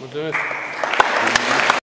Mulțumesc!